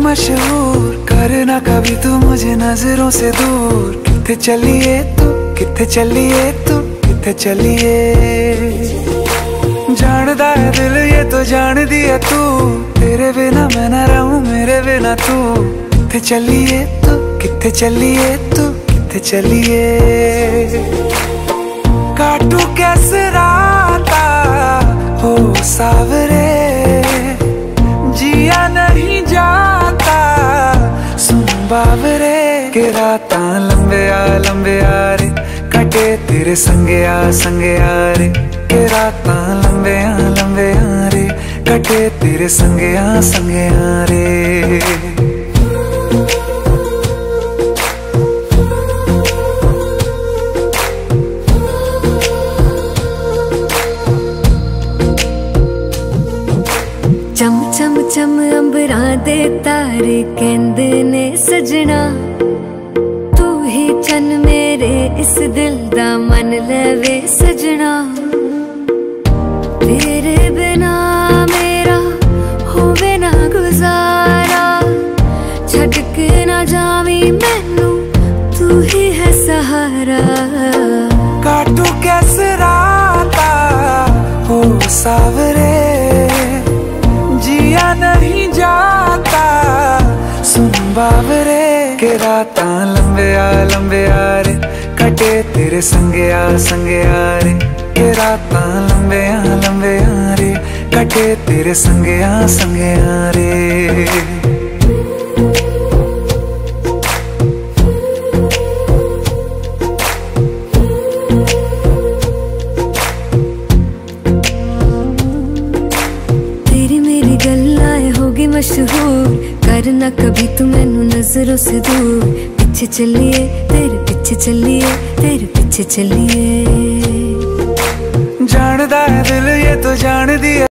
मशहूर। करना कभी तू मुझे नज़रों से दूर। कितने चलिए तू? किथे चलिए तू? किथे चलिए? जानदा है दिल ये तो जान दिया तू। तेरे बिना मैं ना रहूँ, मेरे बिना तू। किथे चलिए तू? किथे चलिए तू? किथे चलिए? काटू कैसे के रात लंबे आ लंबे आ रे कटे तेरे संगे आ संगे आ रे के रात लंबे आ लंबे आ रे कटे तेरे संगे आ संगे आ रे ਚਮ ਚਮ ਚਮ ਅੰਬਰਾਂ ਦੇ ਤਾਰੇ ਕਹਿੰਦੇ ਨੇ ਸਜਣਾ ਤੂੰ ਹੀ ਮੇਰੇ ਇਸ ਦਿਲ ਦਾ ਮਨ ਲਵੇ ਸਜਣਾ। ਤੇਰੇ ਬਿਨਾ ਮੇਰਾ ਹੋਵੇ ਨਾ ਗੁਜ਼ਾਰਾ। ਛੱਡ ਕੇ ਨਾ ਜਾਵੀਂ ਮੈਨੂੰ, ਤੂੰ ਹੀ ਹੈ ਸਹਾਰਾ। काटू के रात लंबे आ लंबे आ रे। कटे तेरे संगे आ संगे आ रे। के रात लंबे आ लंबे आ रे। कटे तेरे संगे आ संगे आ रे। तेरी मेरी गल्लाएँ होगी मशहूर। करना कभी तू मैनू नज़रों से दूर। पीछे चलिए, तेरे पीछे चलिए, तेरे पीछे चलिए। जानदा है दिल ये तो जान दिया